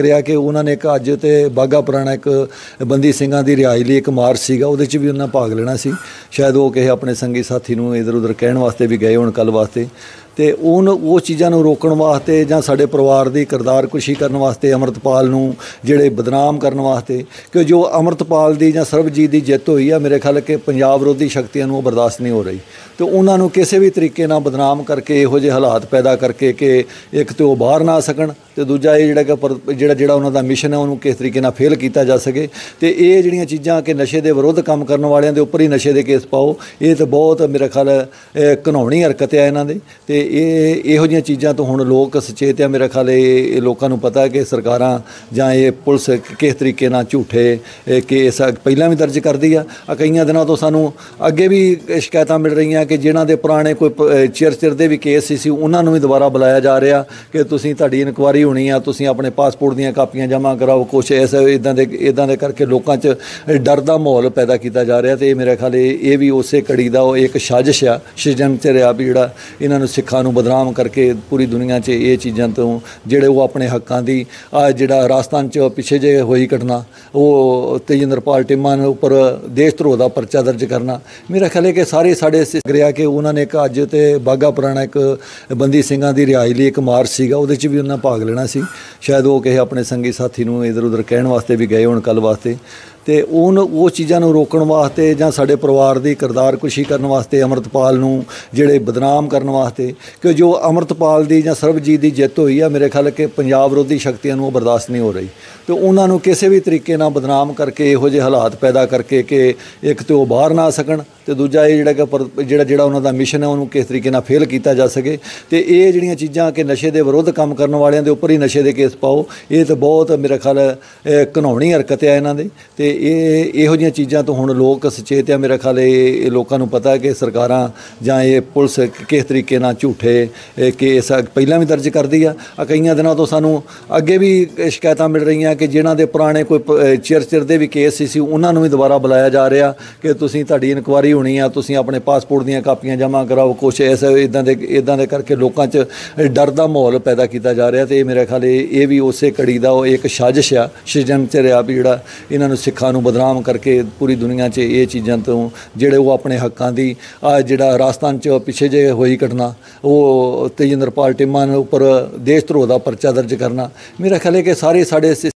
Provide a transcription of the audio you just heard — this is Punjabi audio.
ਕਰਿਆ ਕਿ ਉਹਨਾਂ ਨੇ ਇੱਕ ਅੱਜ ਤੇ ਬਾਗਾ ਪੁਰਾਣਾ ਇੱਕ ਬੰਦੀ ਸਿੰਘਾਂ ਦੀ ਰਿਹਾਈ ਲਈ ਇੱਕ ਮਾਰਚ ਸੀਗਾ, ਉਹਦੇ 'ਚ ਵੀ ਉਹਨਾਂ ਭਾਗ ਲੈਣਾ ਸੀ। ਸ਼ਾਇਦ ਉਹ ਕਿਸੇ ਆਪਣੇ ਸੰਗੀ ਸਾਥੀ ਨੂੰ ਇਧਰ ਉਧਰ ਕਹਿਣ ਵਾਸਤੇ ਵੀ ਗਏ ਹੋਣ ਕੱਲ ਵਾਸਤੇ। ਤੇ ਉਹਨ ਉਹ ਚੀਜ਼ਾਂ ਨੂੰ ਰੋਕਣ ਵਾਸਤੇ ਜਾਂ ਸਾਡੇ ਪਰਿਵਾਰ ਦੀ ਕਿਰਦਾਰ ਕੁਸ਼ੀ ਕਰਨ ਵਾਸਤੇ ਅਮਰਤਪਾਲ ਨੂੰ ਜਿਹੜੇ ਬਦਨਾਮ ਕਰਨ ਵਾਸਤੇ ਕਿ ਜੋ ਅਮਰਤਪਾਲ ਦੀ ਜਾਂ ਸਰਬਜੀਤ ਦੀ ਜਿੱਤ ਹੋਈ ਆ, ਮੇਰੇ ਖਿਆਲ ਕਿ ਪੰਜਾਬ ਵਿਰੋਧੀ ਸ਼ਕਤੀਆਂ ਨੂੰ ਉਹ ਬਰਦਾਸ਼ਤ ਨਹੀਂ ਹੋ ਰਹੀ। ਤੇ ਉਹਨਾਂ ਨੂੰ ਕਿਸੇ ਵੀ ਤਰੀਕੇ ਨਾਲ ਬਦਨਾਮ ਕਰਕੇ, ਇਹੋ ਜਿਹੇ ਹਾਲਾਤ ਪੈਦਾ ਕਰਕੇ ਕਿ ਇੱਕ ਤੇ ਉਹ ਬਾਹਰ ਨਾ ਆ ਸਕਣ ਤੇ ਦੂਜਾ ਇਹ ਜਿਹੜਾ ਕਿ ਪਰ- ਜਿਹੜਾ ਜਿਹੜਾ ਉਹਨਾਂ ਦਾ ਮਿਸ਼ਨ ਹੈ, ਉਹਨੂੰ ਕਿਸ ਤਰੀਕੇ ਨਾਲ ਫੇਲ ਕੀਤਾ ਜਾ ਸਕੇ। ਤੇ ਇਹ ਜਿਹੜੀਆਂ ਚੀਜ਼ਾਂ ਕਿ ਨਸ਼ੇ ਦੇ ਵਿਰੁੱਧ ਕੰਮ ਕਰਨ ਵਾਲਿਆਂ ਦੇ ਉੱਪਰ ਹੀ ਨਸ਼ੇ ਦੇ ਕੇਸ ਪਾਓ, ਇਹ ਤਾਂ ਬਹੁਤ ਮੇਰੇ ਖਿਆਲ ਇਹ ਹਰਕਤ ਹੈ ਇਹਨਾਂ ਦੇ। ਤੇ ਇਹ ਇਹੋ ਜਿਹੀਆਂ ਚੀਜ਼ਾਂ ਤੋਂ ਹੁਣ ਲੋਕ ਸੁਚੇਤ ਆ। ਮੇਰੇ ਖਿਆਲ ਇਹ ਲੋਕਾਂ ਨੂੰ ਪਤਾ ਕਿ ਸਰਕਾਰਾਂ ਜਾਂ ਇਹ ਪੁਲਿਸ ਕਿਸ ਤਰੀਕੇ ਨਾਲ ਝੂਠੇ ਕੇਸ ਪਹਿਲਾਂ ਵੀ ਦਰਜ ਕਰਦੀ ਆ। ਕਈਆਂ ਦਿਨਾਂ ਤੋਂ ਸਾਨੂੰ ਅੱਗੇ ਵੀ ਸ਼ਿਕਾਇਤਾਂ ਮਿਲ ਰਹੀਆਂ ਕਿ ਜਿਨ੍ਹਾਂ ਦੇ ਪੁਰਾਣੇ ਕੋਈ ਪ- ਚਿਰ ਚਿਰ ਦੇ ਵੀ ਕੇਸ ਸੀ ਉਹਨਾਂ ਨੂੰ ਵੀ ਦੁਬਾਰਾ ਬੁਲਾਇਆ ਜਾ ਰਿਹਾ ਕਿ ਤੁਸੀਂ ਤੁਹਾਡੀ ਇਨਕੁਆਰੀ ਹੋਣੀ ਆ, ਤੁਸੀਂ ਆਪਣੇ ਪਾਸਪੋਰਟ ਦੀਆਂ ਕਾਪੀਆਂ ਜਮ੍ਹਾਂ ਕਰਾਓ, ਕੁਛ ਇਸ ਇਦਾਂ ਦੇ ਇਦਾਂ ਦੇ ਕਰਕੇ ਲੋਕਾਂ 'ਚ ਡਰ ਦਾ ਮਾਹੌਲ ਪੈਦਾ ਕੀਤਾ ਜਾ ਰਿਹਾ ਤੇ ਇਹ ਮੇਰੇ ਖਿਆਲ ਇਹ ਵੀ ਉਸੇ ਕੜੀ ਦਾ ਉਹ ਇੱਕ ਸਾਜ਼ਿਸ਼ ਆ। ਸ਼ਿਜੰਤ ਰਿਹਾ ਵੀ ਜਿਹੜਾ ਇਹਨਾਂ ਨੂੰ ਸਿੱਖਾਂ ਨੂੰ ਬਦਨਾਮ ਕਰਕੇ ਪੂਰੀ ਦੁਨੀਆ 'ਚ ਇਹ ਚੀਜ਼ਾਂ ਤੋਂ ਜਿਹੜੇ ਉਹ ਆਪਣੇ ਹੱਕਾਂ ਦੀ, ਆ ਜਿਹੜਾ ਰਾਜਸਥਾਨ 'ਚ ਪਿੱਛੇ ਜੇ ਹੋਈ ਘਟਨਾ, ਉਹ ਤੇਜਿੰਦਰਪਾਲ ਟਿੰਮਾ ਦੇ ਉੱਪਰ ਦੇਸ਼ ਧਰੋਹ ਦਾ ਪਰਚਾ ਦਰਜ ਕਰਨਾ। ਮੇਰਾ ਖਿਆਲ ਹੈ ਕਿ ਸਾਰੇ ਸਾਡੇ ਸਿਗਰਿਆ ਕਿ ਉਹਨਾਂ ਨੇ ਇੱਕ ਅੱਜ ਤੇ ਬਾਗਾ ਪੁਰਾਣਾ ਇੱਕ ਬੰਦੀ ਸਿੰਘਾਂ ਦੀ ਰਿਹਾਈ ਲਈ ਇੱਕ ਮਾਰਚ ਸੀਗਾ, ਉਹਦੇ 'ਚ ਵੀ ਉਹਨਾਂ ਭਾਗ ਲੈਣਾ ਸੀ। ਸ਼ਾਇਦ ਉਹ ਕਿਸੇ ਆਪਣੇ ਸੰਗੀ ਸਾਥੀ ਨੂੰ ਇਧਰ ਉਧਰ ਕਹਿਣ ਵਾਸਤੇ ਵੀ ਗਏ ਹੋਣ ਕੱਲ ਵਾਸਤੇ। ਤੇ ਉਹਨ ਉਹ ਚੀਜ਼ਾਂ ਨੂੰ ਰੋਕਣ ਵਾਸਤੇ ਜਾਂ ਸਾਡੇ ਪਰਿਵਾਰ ਦੀ ਕਿਰਦਾਰ ਕੁਸ਼ੀ ਕਰਨ ਵਾਸਤੇ ਅਮਰਤਪਾਲ ਨੂੰ ਜਿਹੜੇ ਬਦਨਾਮ ਕਰਨ ਵਾਸਤੇ, ਕਿ ਜੋ ਅਮਰਤਪਾਲ ਦੀ ਜਾਂ ਸਰਬਜੀਤ ਦੀ ਜਿੱਤ ਹੋਈ ਆ, ਮੇਰੇ ਖਿਆਲ ਕਿ ਪੰਜਾਬ ਵਿਰੋਧੀ ਸ਼ਕਤੀਆਂ ਨੂੰ ਉਹ ਬਰਦਾਸ਼ਤ ਨਹੀਂ ਹੋ ਰਹੀ। ਤੇ ਉਹਨਾਂ ਨੂੰ ਕਿਸੇ ਵੀ ਤਰੀਕੇ ਨਾਲ ਬਦਨਾਮ ਕਰਕੇ, ਇਹੋ ਜਿਹੇ ਹਾਲਾਤ ਪੈਦਾ ਕਰਕੇ ਕਿ ਇੱਕ ਤੇ ਉਹ ਬਾਹਰ ਨਾ ਆ ਸਕਣ ਤੇ ਦੂਜਾ ਇਹ ਜਿਹੜਾ ਕਿ ਪਰ- ਜਿਹੜਾ ਜਿਹੜਾ ਉਹਨਾਂ ਦਾ ਮਿਸ਼ਨ ਹੈ, ਉਹਨੂੰ ਕਿਸ ਤਰੀਕੇ ਨਾਲ ਫੇਲ ਕੀਤਾ ਜਾ ਸਕੇ। ਤੇ ਇਹ ਜਿਹੜੀਆਂ ਚੀਜ਼ਾਂ ਕਿ ਨਸ਼ੇ ਦੇ ਵਿਰੁੱਧ ਕੰਮ ਕਰਨ ਵਾਲਿਆਂ ਦੇ ਉੱਪਰ ਹੀ ਨਸ਼ੇ ਦੇ ਕੇਸ ਪਾਓ, ਇਹ ਤਾਂ ਬਹੁਤ ਮੇਰੇ ਖਿਆਲ ਇਹ ਹਰਕਤ ਹੈ ਇਹਨਾਂ ਦੀ। ਤੇ ਇਹ ਇਹੋ ਜਿਹੀਆਂ ਚੀਜ਼ਾਂ ਤੋਂ ਹੁਣ ਲੋਕ ਸੁਚੇਤ ਆ। ਮੇਰੇ ਖਿਆਲ ਇਹ ਲੋਕਾਂ ਨੂੰ ਪਤਾ ਕਿ ਸਰਕਾਰਾਂ ਜਾਂ ਇਹ ਪੁਲਿਸ ਕਿਸ ਤਰੀਕੇ ਨਾਲ ਝੂਠੇ ਕੇਸ ਪਹਿਲਾਂ ਵੀ ਦਰਜ ਕਰਦੀ ਆ। ਕਈਆਂ ਦਿਨਾਂ ਤੋਂ ਸਾਨੂੰ ਅੱਗੇ ਵੀ ਸ਼ਿਕਾਇਤਾਂ ਮਿਲ ਰਹੀਆਂ ਕਿ ਜਿਨ੍ਹਾਂ ਦੇ ਪੁਰਾਣੇ ਕੋਈ ਪ- ਚਿਰ ਚਿਰ ਦੇ ਵੀ ਕੇਸ ਸੀ ਸੀ, ਉਹਨਾਂ ਨੂੰ ਵੀ ਦੁਬਾਰਾ ਬੁਲਾਇਆ ਜਾ ਰਿਹਾ ਕਿ ਤੁਸੀਂ ਤੁਹਾਡੀ ਇਨਕੁਆਰੀ ਹੋਣੀ ਆ, ਤੁਸੀਂ ਆਪਣੇ ਪਾਸਪੋਰਟ ਦੀਆਂ ਕਾਪੀਆਂ ਜਮ੍ਹਾਂ ਕਰਾਓ, ਕੁਛ ਇਸ ਇਦਾਂ ਦੇ ਇਦਾਂ ਦੇ ਕਰਕੇ ਲੋਕਾਂ 'ਚ ਡਰ ਦਾ ਮਾਹੌਲ ਪੈਦਾ ਕੀਤਾ ਜਾ ਰਿਹਾ ਤੇ ਇਹ ਮੇਰੇ ਖਿਆਲ ਇਹ ਵੀ ਉਸੇ ਕੜੀ ਦਾ ਉਹ ਇੱਕ ਸਾਜ਼ਿਸ਼ ਆ ਸ਼ਿਜੰਤ ਰਿਹਾ ਵੀ ਜਿਹੜਾ ਇਹਨਾਂ ਨੂੰ ਸਿੱਖਾਂ ਨੂੰ ਬਦਨਾਮ ਕਰਕੇ ਪੂਰੀ ਦੁਨੀਆ 'ਚ ਇਹ ਚੀਜ਼ਾਂ ਤੋਂ ਜਿਹੜੇ ਉਹ ਆਪਣੇ ਹੱਕਾਂ ਦੀ, ਆ ਜਿਹੜਾ ਰਾਜਸਥਾਨ 'ਚ ਪਿੱਛੇ ਜੇ ਹੋਈ ਘਟਨਾ, ਉਹ ਤੇਜਿੰਦਰਪਾਲ ਟਿੰਮਾ ਦੇ ਉੱਪਰ ਦੇਸ਼ ਧਰੋਹ ਦਾ ਪਰਚਾ ਦਰਜ ਕਰਨਾ। ਮੇਰਾ ਖਿਆਲ ਹੈ ਕਿ ਸਾਰੇ ਸਾਡੇ